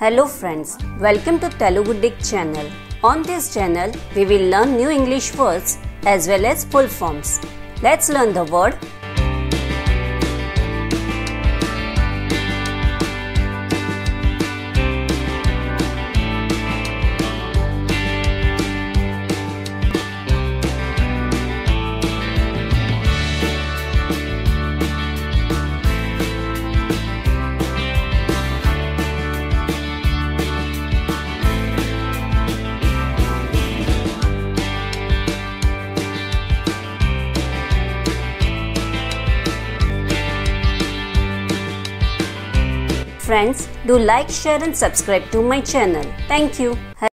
Hello friends, welcome to Telugu Dick channel. On this channel, we will learn new English words as well as full forms. Let's learn the word Friends, do like, share and subscribe to my channel. Thank you.